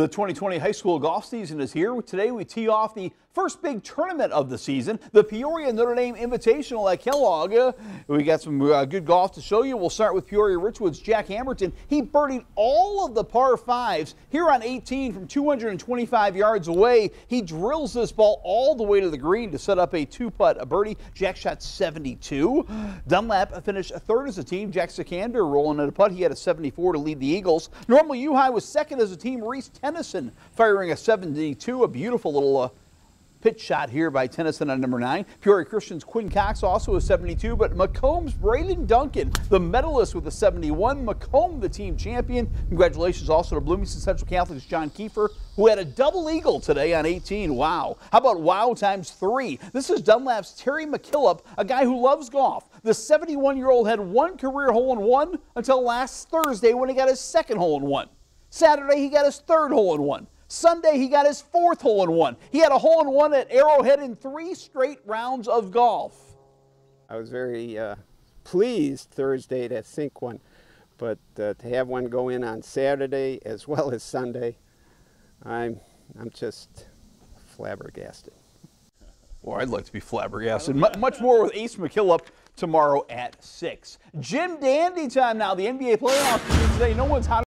The 2020 high school golf season is here. Today we tee off the first big tournament of the season, the Peoria Notre Dame Invitational at Kellogg. We got some uh, good golf to show you. We'll start with Peoria Richwoods Jack Hammerton. He birdied all of the par fives here on 18 from 225 yards away. He drills this ball all the way to the green to set up a two-putt a birdie. Jack shot 72. Dunlap finished third as a team. Jack Sikander rolling at a putt. He had a 74 to lead the Eagles. Normal U High was second as a team. Reese Tennyson firing a 72, a beautiful little uh, pitch shot here by Tennyson on number nine. Peoria Christian's Quinn Cox also a 72, but Macomb's Braden Duncan, the medalist with a 71. Macomb, the team champion. Congratulations also to Bloomington Central Catholic's John Kiefer, who had a double eagle today on 18. Wow. How about wow times three? This is Dunlap's Terry McKillop, a guy who loves golf. The 71 year old had one career hole in one until last Thursday when he got his second hole in one. Saturday, he got his third hole in one. Sunday, he got his fourth hole in one. He had a hole in one at Arrowhead in three straight rounds of golf. I was very uh, pleased Thursday to sink one, but uh, to have one go in on Saturday as well as Sunday, I'm, I'm just flabbergasted. Well, I'd like to be flabbergasted. much more with Ace McKillop tomorrow at 6. Jim Dandy time now. The NBA playoffs today. No one's hot.